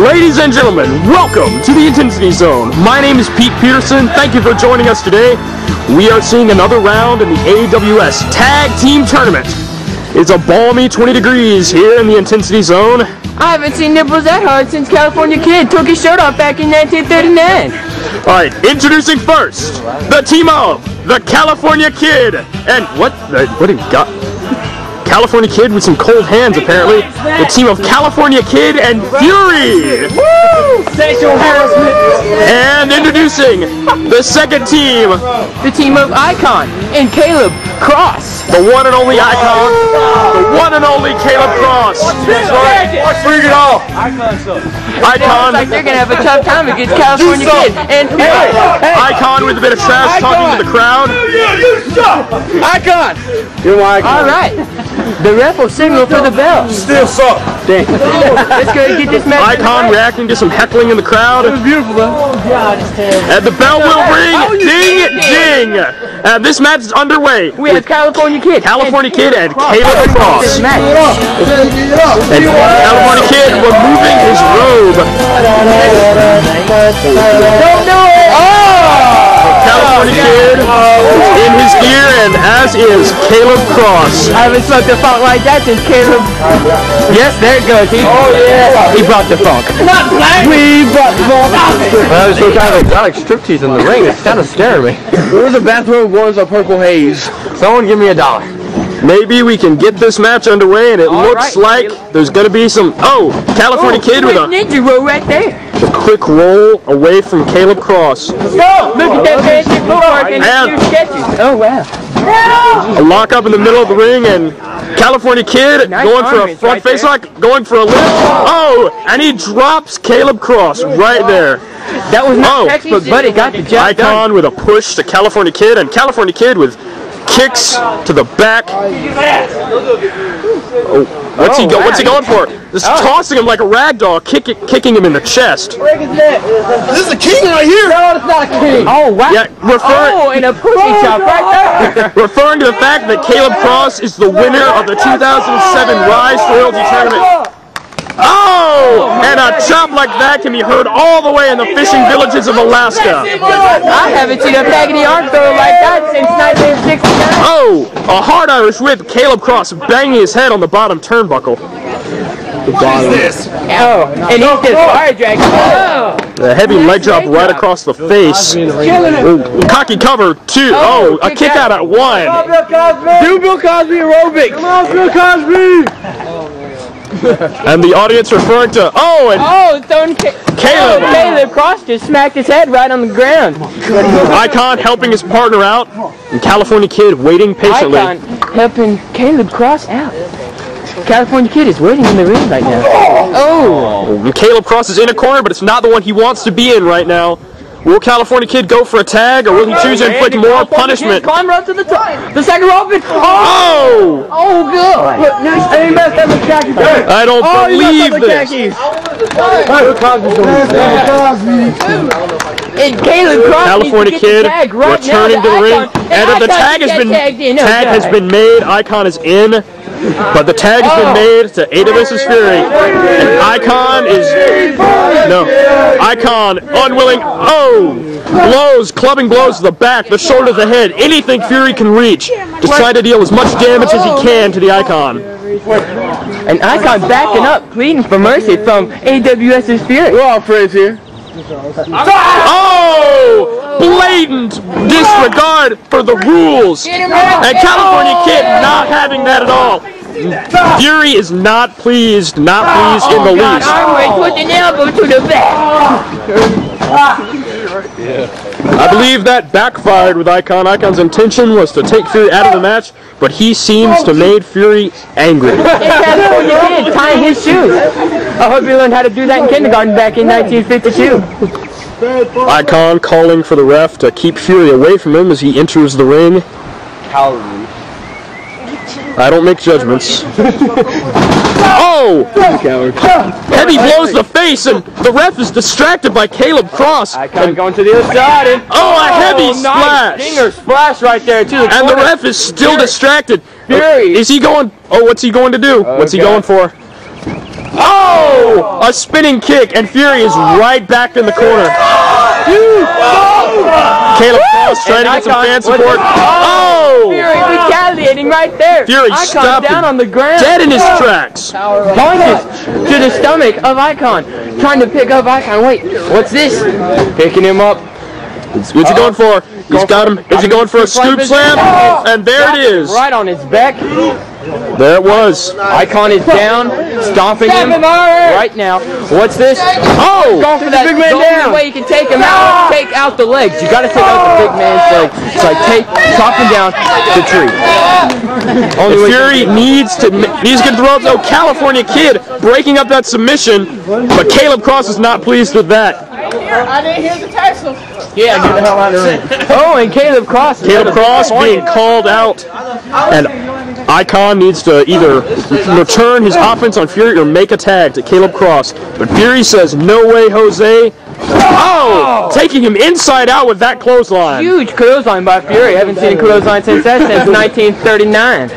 Ladies and gentlemen, welcome to the Intensity Zone. My name is Pete Peterson. Thank you for joining us today. We are seeing another round in the AWS Tag Team Tournament. It's a balmy 20 degrees here in the Intensity Zone. I haven't seen nipples that hard since California Kid took his shirt off back in 1939. All right, introducing first the team of the California Kid and what? The, what do you got? California Kid with some cold hands, apparently. The team of California Kid and Fury. Sexual harassment. And introducing the second team, The team of Icon and Caleb Cross. the one and only icon, the one and only Caleb Cross. Bring it on! Icon, Looks like they're gonna have a tough time against California Kid and Fury. icon with a bit of trash talking to the crowd. Icon! You're my icon. All right, the ref will signal for the bell. Still suck. Dang. Let's go and get this match. Icon reacting to some heckling in the crowd. It was Beautiful, though. And the bell will oh, ring. Ding, ding. And this match is underway. We have California Kid. California Kid and Caleb This Cross. match. And California Kid removing his robe. Don't do it. California Kid uh, in his gear, and as is Caleb Cross. I haven't smoked a funk like that since Caleb. Yes, there it goes. He, oh yeah. He brought the funk. Not black. We brought the funk. Well, there's some kind of exotic striptease in the ring. It's kind of scaring me. Where's the bathrobe ones of purple haze? Someone give me a dollar. Maybe we can get this match underway, and it All looks right, like there's going to be some. Oh, California oh, Kid with a, ninja roll right there. A quick roll away from Caleb Cross. Go! Look at that fancy footwork and And- sketches. Oh wow. A lock up in the middle of the ring, and California Kid Nice going for a front right face there. lock, going for a lift. Oh, and he drops Caleb Cross right there. That was not Oh. textbook, but it got the job done. Icon with a push to California Kid, and California Kid with kicks to the back. Oh, what's he oh, go? wow. What's he going for? Just oh. tossing him like a rag doll, kick kicking him in the chest. This is a king right here. No, it's not a king. Oh wow. Yeah, refer, Oh, and a pussy chop right there. referring to the fact that Caleb Cross is the winner of the 2007 Rise Royalty Tournament. Oh! And a chop like that can be heard all the way in the fishing villages of Alaska. I haven't seen a Pagany arm throw like that since 1969. Oh! A hard Irish whip, Caleb Cross banging his head on the bottom turnbuckle. Oh, and he's just fire dragging. Oh, The heavy leg drop right across the face. Ooh, cocky cover, two. Oh, oh a kick out at one. Do Bill Cosby aerobic. Come on, Bill Cosby. And the audience referring to, oh, and oh, Ca- Caleb. Oh, Caleb Cross just smacked his head right on the ground. Icon helping his partner out. And California Kid waiting patiently. Icon helping Caleb Cross out. California Kid is waiting in the ring right now. Oh, And Caleb Cross is in a corner, but it's not the one he wants to be in right now. Will California Kid go for a tag, or will he choose to inflict more punishment? Climb up to the top. The second rope. and- Oh! Oh, oh, good. Look, no, he messed up the khakis. I don't Oh, he believe messed up the this. khakis. And Caleb Cross California needs to get Kid the tag right returning to the ring, Icon- and the tag has been tagged in. Oh, tag has been made. Icon is in, but the tag has been made to AWS's oh. Fury, and Icon is no Icon unwilling. Oh, blows, clubbing blows to the back, the shoulder, the head, anything Fury can reach, just trying to deal as much damage as he can to the Icon. And Icon backing up, pleading for mercy from AWS's Fury. We're all friends here. Oh! Blatant disregard for the rules. And California Kid not having that at all. Fury is not pleased, not pleased in the least. went an elbow to the back. I believe that backfired with Icon. Icon's intention was to take Fury out of the match, but he seems to made Fury angry. Tying his shoes. I hope you learned how to do that in kindergarten back in 1952. Icon calling for the ref to keep Fury away from him as he enters the ring. I don't make judgments. oh! Heavy blows the face, and the ref is distracted by Caleb Cross. Icon going to the other side. And, Oh, a oh, heavy nice splash! Stinger splash right there too. the And the ref is still distracted. Fury. Is he going? Oh, what's he going to do? Uh, what's he God. going for? Oh! A spinning kick, and Fury is right back in the corner. Caleb Cross trying to get some fan support. Oh! Fury retaliating right there. Fury Icon stopped down on the ground. Dead in his tracks. Punches to the stomach of Icon. Trying to pick up Icon. Wait, what's this? Picking him up. What's he going for? He's got him. Is he going for a scoop slam? Oh! And there it is. Right on his back. There it was. Icon is down, stomping him right now. What's this? Oh! Going for that big man the only way you can take him out, take out the legs. You got to take out the big man's legs. It's like take, chop him down the tree. Only And way Fury needs to needs to get the ropes. Oh, California Kid breaking up that submission, but Caleb Cross is not pleased with that. I didn't hear the tassel. Yeah, get the hell out of the ring. Oh, and Caleb Cross. Caleb Cross being called out, and Icon needs to either return his offense on Fury or make a tag to Caleb Cross. But Fury says, "No way, Jose." Oh, taking him inside out with that clothesline. Huge clothesline by Fury. Haven't seen a clothesline since that since 1939.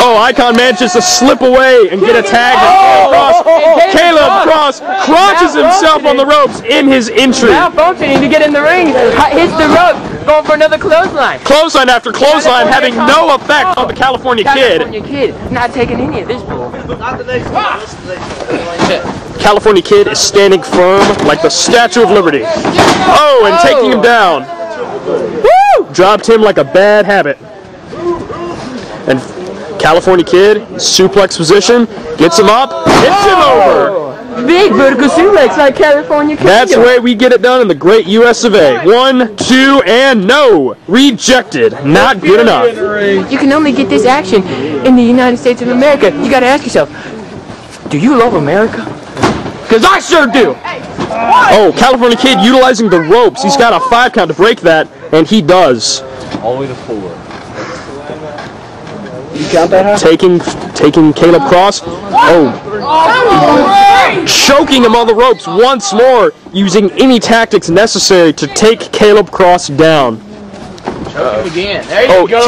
Oh, Icon manages to slip away and get a tag. Oh! Caleb Cross. Caleb Caleb Cross. Crotches himself on the ropes in his entry. Malfunctioning to get in the ring. Hi- Hits the rope. Going for another clothesline. Clothesline after clothesline having no effect on the California Kid. California kid. Not taking any of this bull. California Kid is standing firm like the Statue of Liberty. Oh, and taking him down. Woo! Dropped him like a bad habit. And California Kid, suplex position, gets him up, hits him oh! over. Big vertical suplex like California kid. That's the way we get it done in the great US of A. One, two, and no. Rejected. Not good enough. You can only get this action in the United States of America. You gotta ask yourself, do you love America? Cause I sure do. Oh, California Kid utilizing the ropes. He's got a five count to break that, and he does. All the way to four. Taking taking Caleb Cross. Oh. Choking him on the ropes once more, using any tactics necessary to take Caleb Cross down. Again. There you Oh, go.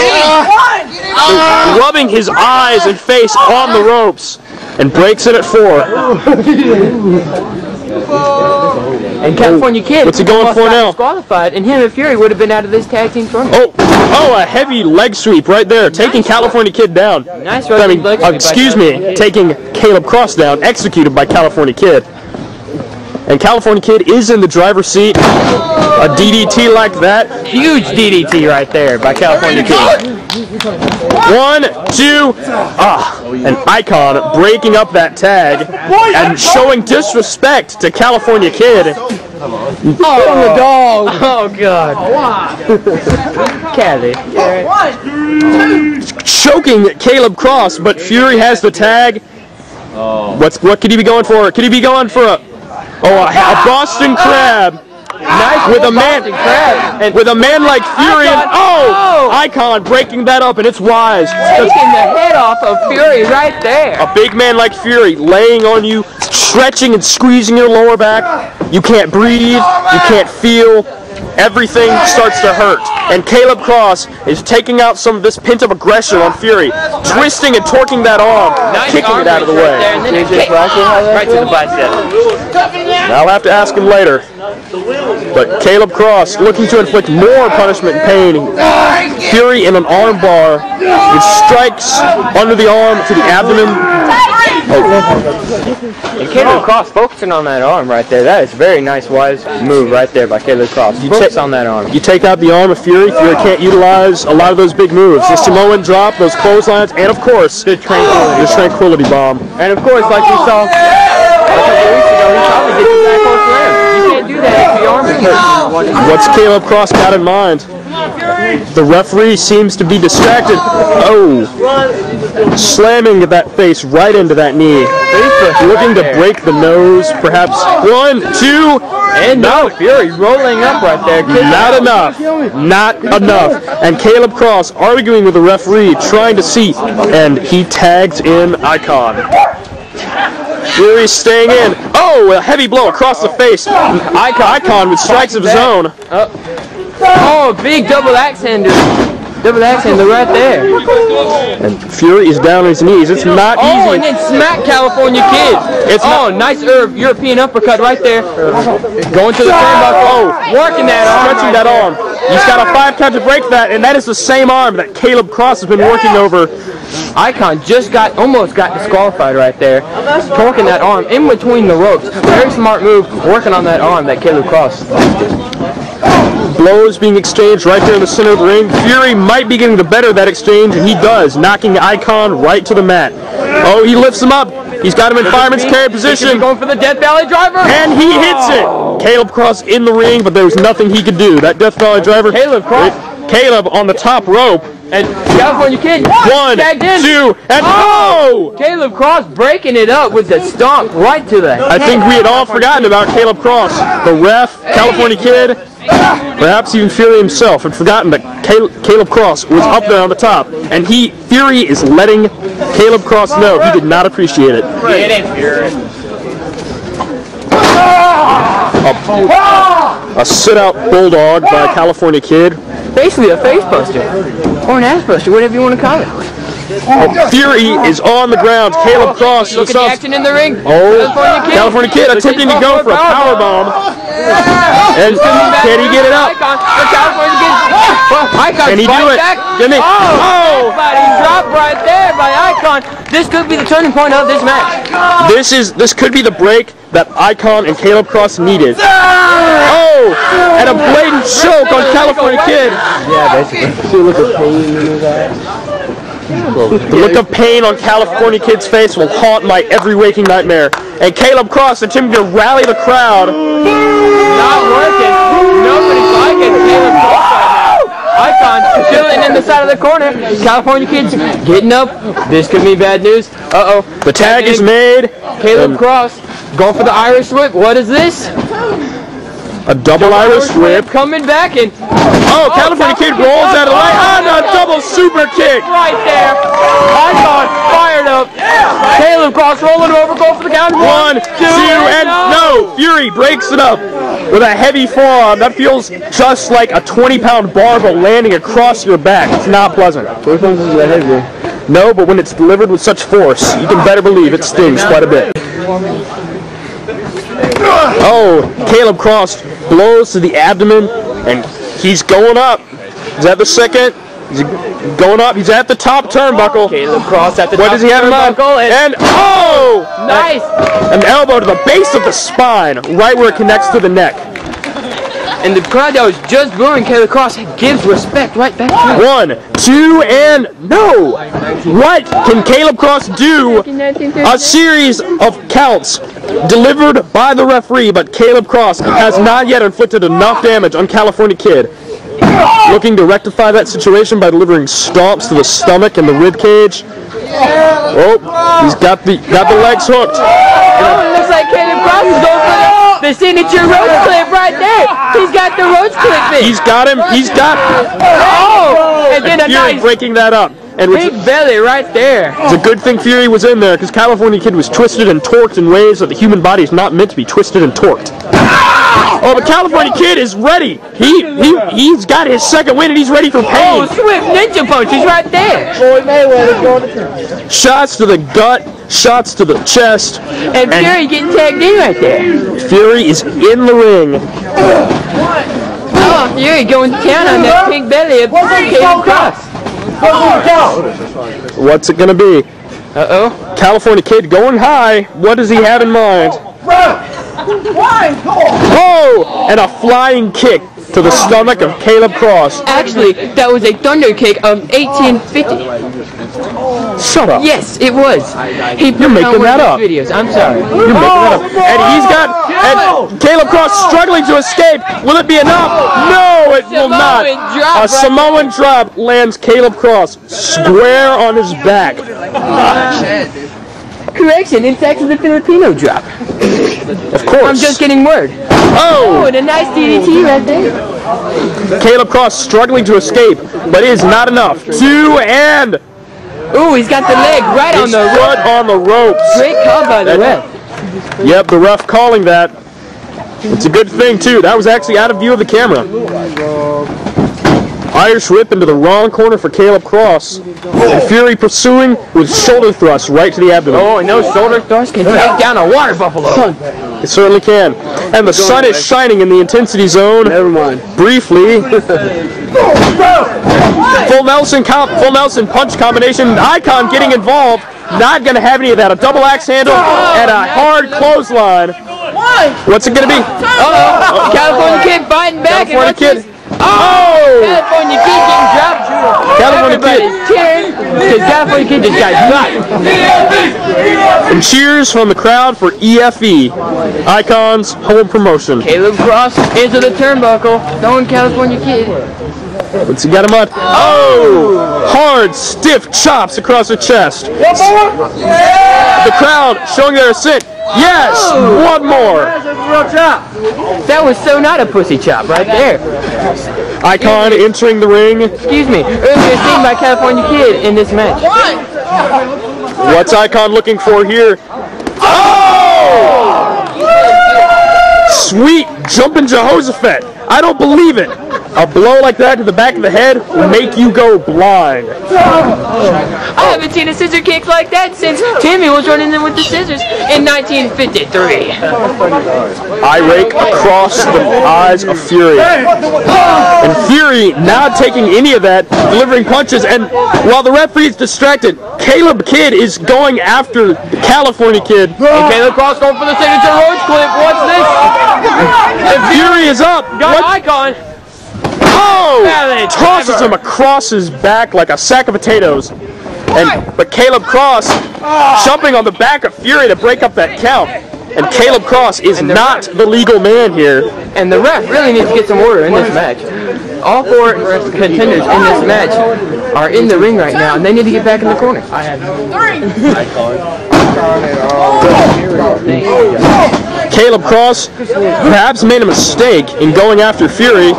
rubbing his eyes and face on the ropes, and breaks it at four. And oh. California Kid. What's he going for now? Disqualified, and him and Fury would have been out of this tag team tournament. Oh, oh, a heavy leg sweep right there, taking California Kid down. Nice I mean, leg sweep excuse me, Kid. taking Caleb Cross down, executed by California Kid. And California Kid is in the driver's seat. A DDT like that. Huge DDT right there by California Kid. One, two, ah, an icon breaking up that tag and showing disrespect to California Kid. Oh, the dog. Oh, God. Cali. choking Caleb Cross, but Fury has the tag. What's what could he be going for? Could he be going for a oh a, a Boston Crab? Nice With a man- crab. And With a man like Fury and oh, Oh. Icon breaking that up and it's wise. taking the head off of Fury right there. A big man like Fury laying on you, stretching and squeezing your lower back. You can't breathe, you can't feel. Everything starts to hurt. And Caleb Cross is taking out some of this pent up aggression on Fury, twisting and torquing that arm, Nice kicking arm it out of the way. there, and then a kick right to the bicep. I'll have to ask him later. But Caleb Cross looking to inflict more punishment and pain. Fury in an arm bar, which strikes under the arm to the abdomen. And Caleb oh. Cross focusing on that arm right there. That is a very nice, wise move right there by Caleb Cross. You Focus on that arm. You take out the arm of Fury, Fury can't utilize a lot of those big moves. The Samoan drop, those clotheslines, and of course, the tranquility, the tranquility bomb. And of course, like we saw a couple weeks ago, he probably did the back horse slam. You can't do that if the arm is hurt. What's Caleb Cross got in mind? The referee seems to be distracted. Oh, slamming that face right into that knee. Looking to break the nose, perhaps. One, two, And no, Fury rolling up right there. Not enough. Not enough. And Caleb Cross arguing with the referee, trying to see, and he tags in Icon. Fury staying in. Oh, a heavy blow across the face. Icon, Icon with strikes of his own. Oh, big double axe hander. Double axe handle right there. And Fury is down on his knees. It's not Oh, and easy. then smack California Kid. It's oh, not- nice herb European uppercut right there. Going to the turnbuckle. Oh, working that arm. Stretching that arm. He's got a five count to break that, and that is the same arm that Caleb Cross has been working over. Icon just got almost got disqualified right there. Torquing that arm in between the ropes. Very smart move, working on that arm that Caleb Cross. Blows being exchanged right there in the center of the ring. Fury might be getting the better of that exchange, and he does, knocking Icon right to the mat. Oh, he lifts him up. He's got him in fireman's carry position. Going for the Death Valley driver. And he hits it! Oh. Caleb Cross in the ring, but there was nothing he could do. That Death Valley driver. Caleb Cross. Caleb on the top rope. And California Kid One, tagged in. two, and oh! Caleb Cross breaking it up with the stomp right to the I think we had all forgotten about Caleb Cross. The ref, California Kid, perhaps even Fury himself had forgotten that Caleb Cross was up there on the top. And he, Fury is letting Caleb Cross know he did not appreciate it. A sit-out bulldog by California Kid. Basically a face buster. Or an ass buster, whatever you want to call it. Oh, Fury is on the ground. Caleb Cross Look looks at the up. action in the ring. Oh, California Kid. California Kid attempting to go for a power bomb. And can he get it up? Icon, the California Kid. Icon Can he do it? back. Can he- Oh, Oh! body drop right there by Icon. This could be the turning point of this match. This is this could be the break that Icon and Caleb Cross needed. Oh, and a blatant choke on California Kid. Yeah, basically. See a look of pain in his eyes. The look of pain on California Kid's face will haunt my every waking nightmare. And Caleb Cross attempting to rally the crowd. Not working. Nobody's liking Caleb Cross. Icon chilling in the side of the corner. California Kid's getting up. This could be bad news. Uh-oh. The tag is made. Caleb And Cross going for the Irish whip. What is this? a double Irish whip. coming back and Oh, oh California Kid rolls out of the way. And oh, a double super kick. right there. Icon fired up. Caleb Cross rolling over, going for the count. One, two, and no! Fury breaks it up with a heavy forearm. That feels just like a 20-pound barbell landing across your back. It's not pleasant. No, but when it's delivered with such force, you can better believe it stings quite a bit. Oh, Caleb Cross blows to the abdomen, and he's going up. Is that the second. He's going up. He's at the top turnbuckle. Caleb Cross at the What top does he have in mind? And and- oh! Nice. An elbow to the base of the spine, right where it connects to the neck. And the crowd that was just booing Caleb Cross gives respect right back to him. One, two, and no! What can Caleb Cross do? A series of counts delivered by the referee, but Caleb Cross has not yet inflicted enough damage on California Kid. Looking to rectify that situation by delivering stomps to the stomach and the rib cage. Oh, he's got the got the legs hooked. Oh, Like Caleb Cross is going for the, the signature roach clip right there. He's got the roach clip in. He's got him. He's got oh, and then a Fury nice breaking that up. And big belly right there. it's a good thing Fury was in there because California Kid was twisted and torqued in ways that the human body is not meant to be twisted and torqued. Oh, but California Kid is ready. He he he's got his second win and he's ready for pain. Oh, pain. swift ninja punches right there. Shots to the gut, shots to the chest. And Fury getting tagged in right there. Fury is in the ring. Oh, Fury going to town on that pink belly of Caleb Cross. What's it gonna be? Uh-oh. California Kid going high. What does he have in mind? Oh! And a flying kick to the stomach of Caleb Cross. Actually, that was a thunder kick of 1850. Shut up. Yes, it was. He You're it on making one that of up. videos. I'm sorry. You're making that up. And he's got and Caleb Cross struggling to escape. Will it be enough? No, it will not. Drop A right Samoan drop lands Caleb Cross square on his back. Correction, it's actually the Filipino drop. Of course. I'm just getting word. Oh, Oh, and a nice DDT right there. Caleb Cross struggling to escape, but it is not enough. Two and Ooh, he's got the leg right on the foot on the ropes. Great call by the ref. Yep, the ref calling that. It's a good thing too. That was actually out of view of the camera. Irish whip into the wrong corner for Caleb Cross. And oh. Fury pursuing with shoulder thrusts right to the abdomen. Oh, and those shoulder thrusts can take down a water buffalo. It certainly can. And the sun is shining in the intensity zone. Never mind. Briefly. Oh, full Nelson comp, full Nelson punch combination. Icon getting involved. Not going to have any of that. A double axe handle and a hard clothesline. What's it going to be? Uh-oh. California Kid fighting back. California what's Kid. This? Oh! California Kid getting dropped. California Kid. Everybody's cheering because California Kid just got knocked. And cheers from the crowd for EFE. Icon's home promotion. Caleb Cross into the turnbuckle. Throwing California Kid. Let's see, got him up. Oh! Hard, stiff chops across the chest. One more! The crowd showing their assent. Yes! Oh! One more. That was so not a pussy chop right there. Icon entering the ring. Excuse me. Earlier seen by California Kid in this match. What's Icon looking for here? Oh! Sweet jumping Jehoshaphat. I don't believe it. A blow like that to the back of the head will make you go blind. I haven't seen a scissor kick like that since Timmy was running in with the scissors in 1953. I rake across the eyes of Fury. And Fury not taking any of that, delivering punches, and while the referee's distracted, Caleb Kidd is going after the California Kid. And Caleb Cross going for the signature roach clip. What's this? And Fury is up. Got What? icon. Oh! Valley Tosses driver. him across his back like a sack of potatoes. And but Caleb Cross ah! jumping on the back of Fury to break up that count. And Caleb Cross is not the legal man here. And the ref really needs to get some order in this match. All four contenders in this match are in the ring right now, and they need to get back in the corner. Caleb Cross perhaps made a mistake in going after Fury.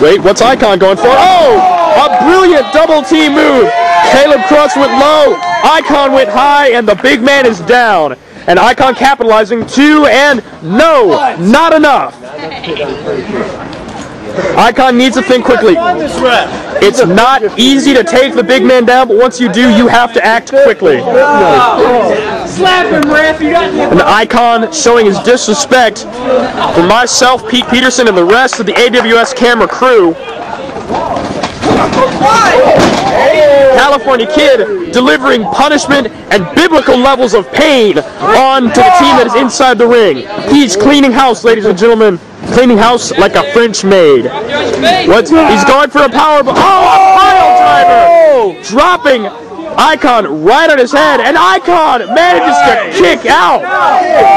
Wait, what's Icon going for? Oh! A brilliant double team move! Caleb Cross went low, Icon went high, and the big man is down. And Icon capitalizing two and no, not enough. Icon needs to think quickly. It's not easy to take the big man down, but once you do, you have to act quickly. Slap him, ref. You got An icon showing his disrespect for myself, Pete Peterson, and the rest of the AWS camera crew. California Kid delivering punishment and biblical levels of pain on to the team that is inside the ring. He's cleaning house, ladies and gentlemen. Cleaning house like a French maid. What? He's going for a power. Oh, a pile driver! Dropping Icon right on his head, and Icon manages to kick out.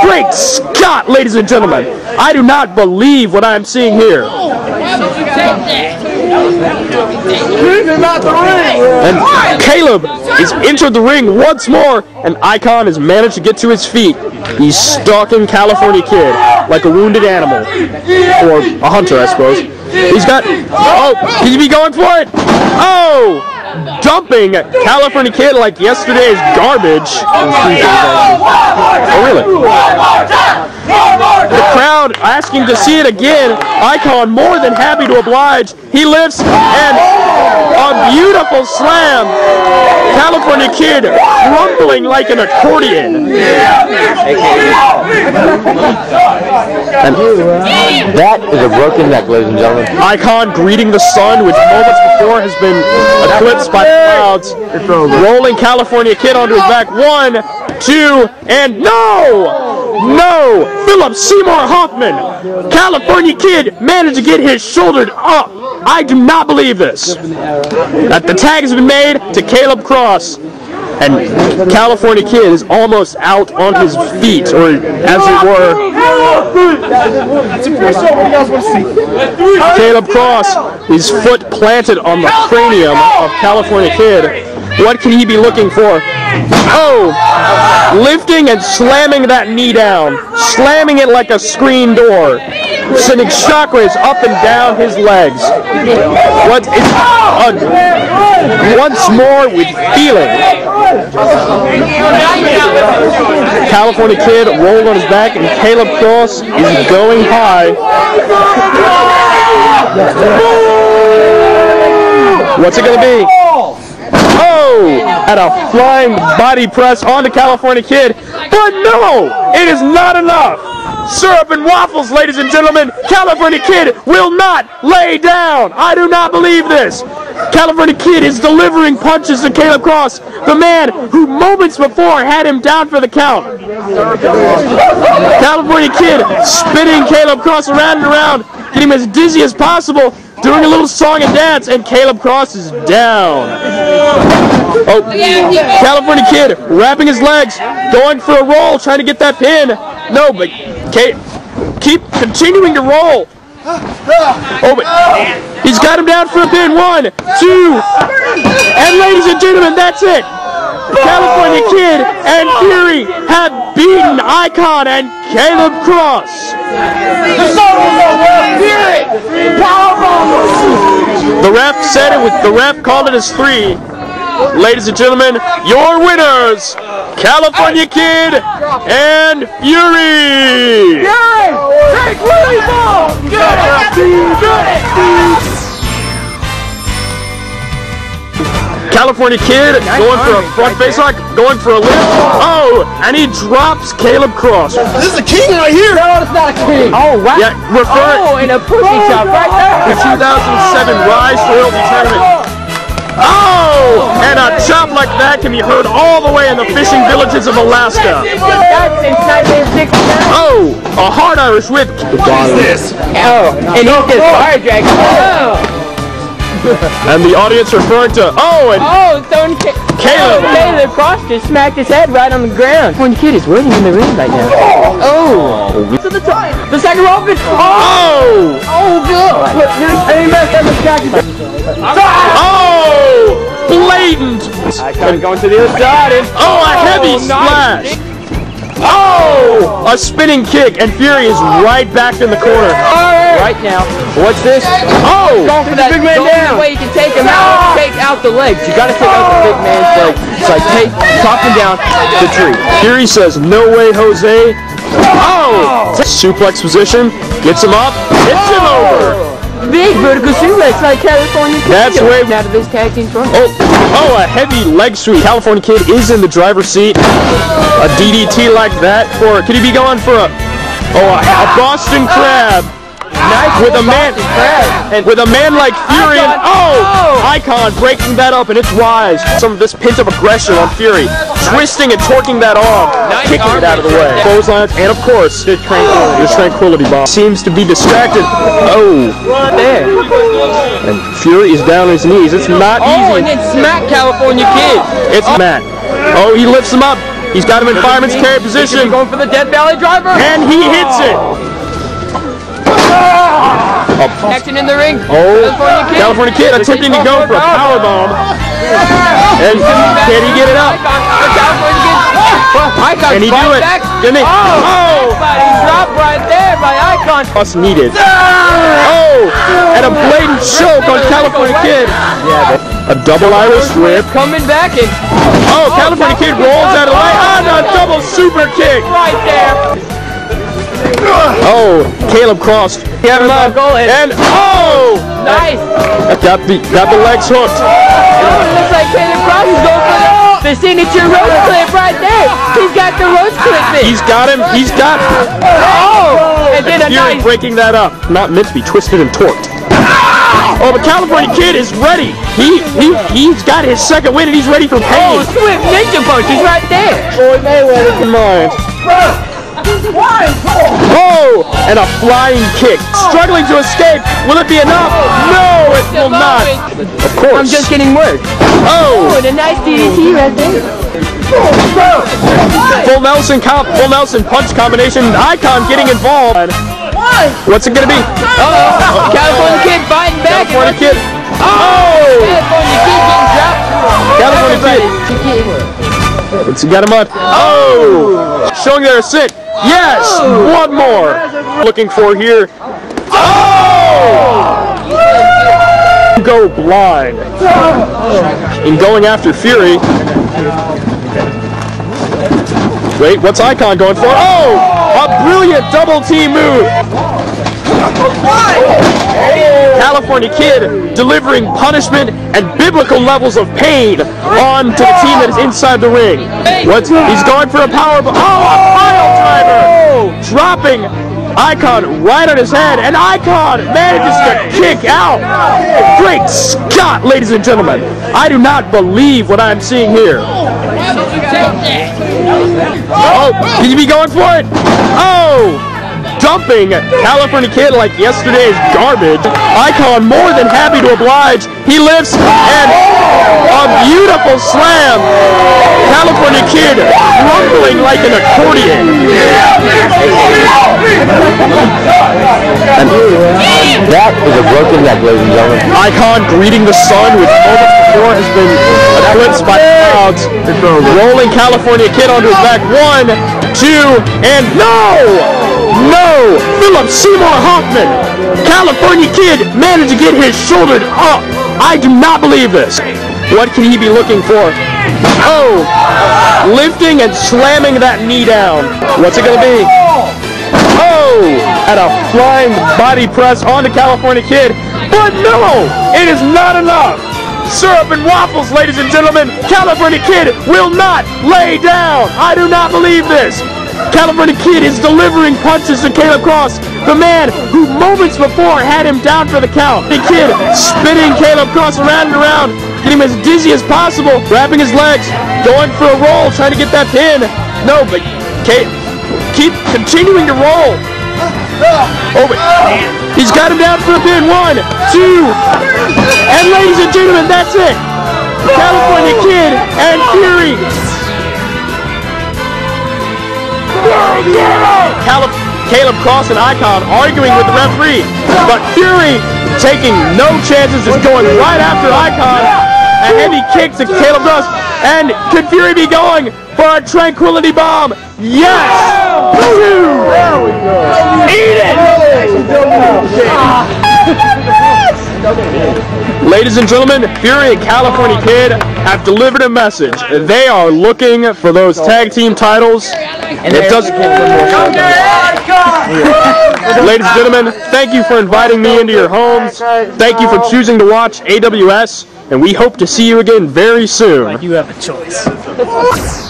Great Scott, ladies and gentlemen. I do not believe what I'm seeing here. And Caleb is entered the ring once more, and Icon has managed to get to his feet. He's stalking California Kid like a wounded animal. Or a hunter, I suppose. He's got. Oh, you be going for it? Oh! Dumping California Kid like yesterday's garbage. Oh, oh really? The crowd asking to see it again. Icon more than happy to oblige. He lifts and a beautiful slam. California Kid crumbling like an accordion. And That is a broken neck, ladies and gentlemen. Icon greeting the sun, which moments before has been eclipsed by the clouds. Rolling California Kid onto his back. One, two, and no! No! Philip Seymour Hoffman! California Kid managed to get his shoulder up. I do not believe this. That the tag has been made to Caleb Cross. And California Kid is almost out on his feet, or as it were, Caleb Cross, his foot planted on the cranium of California Kid. What can he be looking for? Oh! Lifting and slamming that knee down. Slamming it like a screen door. Sending shockwaves up and down his legs. What is uh, once more with feeling. California Kid rolled on his back, and Caleb Cross is going high. What's it gonna be? Oh! At a flying body press on the California Kid. But no! It is not enough! Syrup and waffles, ladies and gentlemen! California Kid will not lay down! I do not believe this! California Kid is delivering punches to Caleb Cross, the man who moments before had him down for the count. California Kid spinning Caleb Cross around and around, getting him as dizzy as possible, doing a little song and dance, and Caleb Cross is down. Oh, California Kid wrapping his legs, going for a roll, trying to get that pin. No, but Kate, keep continuing to roll. Oh, but he's got him down for a pin. One, two, and ladies and gentlemen, that's it. California Kid and Fury have beaten Icon and Caleb Cross. The ref said it with the ref called it as three. Ladies and gentlemen, your winners, California Kid and Fury. California Kid going for a front face lock, going for a lift. Oh, and he drops Caleb Cross. This is a king right here. No, it's not a king. Oh, wow. Yeah, refer Oh, and a pussy shot oh, right there. the there. 2007 Rise Royalty Tournament. Oh, and a chop like that can be heard all the way in the fishing villages of Alaska. That's since 1969. Oh, a hard Irish whip. What is This. Oh, and he's just fire dragging. Oh, And the audience referring to, oh, and oh, throwing Ca- Caleb. Oh, Caleb Cross just smacked his head right on the ground. One kid is waiting in the ring right now. Oh, to the top. The second rope is. Oh, oh, oh, good. Look, and he messed up his jacket. oh, blatant. Kind of going to the other side. And, Oh, a oh, heavy nice. splash. Oh, a spinning kick, and Fury is right back in the corner. Right now, what's this? Oh, Going for that big man down. way you can take him out, ah! take out the legs. You gotta take out the big man's ah! legs. It's like take, chop him down the tree. Fury says, no way, Jose. Oh! oh! Suplex position, gets him up, hits him oh! over. Big vertical suplex like California Kid. That's way- out of this tag team tournament. Oh, oh, a heavy leg sweep. California Kid is in the driver's seat. A DDT like that for, could he be going for a, oh, a, a Boston Crab. Nice With a man, And with a man like Fury, and oh! oh, Icon breaking that up, and it's wise. Some of this pent up aggression on Fury, twisting and torquing that arm, kicking it out of the way. Clotheslines, and of course, the tranquility, the tranquility bomb seems to be distracted. Oh, there. and Fury is down on his knees. It's not Oh, and then smack California Kid. It's Matt. Oh, he lifts him up. He's got him in fireman's carry position, Going for the Death Valley driver. and he hits it. Oh. Action in the ring. Oh, California Kid. California Kid attempting to go for a power bomb. And can he get it up? Icon, the California Kid. Icon Can he do it? Back. Can he? Oh, Oh! Drop right there by Icon. Plus needed. Oh! And a blatant choke on California Kid. A double Irish whip. Coming back and Oh, oh California Kid rolls out of the way. Oh. And a double super kick. right there. Oh, Caleb Cross. Him up. And- And oh! Nice. Got the got the legs hooked. Oh, it looks like Caleb Cross is going for the, the signature roach clip right there. He's got the roach clip in. He's got him. He's got oh, and then a Fury nice. breaking that up. Not meant to be twisted and torqued. Ah! Oh, the California Kid is ready. He he he's got his second win and he's ready for oh, pain. Oh, swift ninja punch is right there. Floyd Mayweather in mind. Oh, and a flying kick. Struggling to escape. Will it be enough? No, it will not. Of course. I'm just getting worse. Oh, Oh, and a nice DDT right there. full Nelson comp, full Nelson punch combination. Icon getting involved. What's it gonna be? Uh-oh. California Kid fighting back. California Kid. Oh, oh. California Kid getting dropped. California Kid. Let's get him up. Oh, showing that it's sick. Yes, oh. one more. Looking for here. Oh! Go blind. And going after Fury. Wait, what's Icon going for? Oh! A brilliant double team move. California Kid delivering punishment and biblical levels of pain on to the team that is inside the ring. What's he's going for a power bo- Oh, a pile driver! Dropping Icon right on his head, and Icon manages to kick out. Great Scott, ladies and gentlemen. I do not believe what I'm seeing here. Oh, can you be going for it? Oh! Dumping California Kid like yesterday's garbage. Icon more than happy to oblige. He lifts and a beautiful slam. California Kid rumbling like an accordion. And That is a broken neck, ladies and gentlemen. Icon greeting the sun, which moments before has been eclipsed by clouds. Rolling California Kid onto his back. One, two, and no! No! Philip Seymour Hoffman! California Kid managed to get his shoulder up. I do not believe this. What can he be looking for? Oh! Lifting and slamming that knee down. What's it gonna be? Oh! At a flying body press on the California Kid. But no! It is not enough! Syrup and waffles, ladies and gentlemen! California Kid will not lay down! I do not believe this! California Kid is delivering punches to Caleb Cross, the man who moments before had him down for the count. The kid spinning Caleb Cross around and around, getting him as dizzy as possible, wrapping his legs, going for a roll, trying to get that pin. No, but Ca- keep continuing to roll. Oh, wait. He's got him down for a pin. One, two, and ladies and gentlemen, that's it. California Kid and Fury Caleb, Caleb Cross and Icon arguing with the referee, but Fury taking no chances is going right after Icon. A heavy kick to Caleb Cross, and could Fury be going for a Tranquility Bomb? Yes! Two! There we go. Eat it! Ladies and gentlemen, Fury and California Kid have delivered a message. They are looking for those tag team titles. And it does. Ladies and gentlemen, thank you for inviting me into your homes. Thank you for choosing to watch AWS, and we hope to see you again very soon. You have a choice.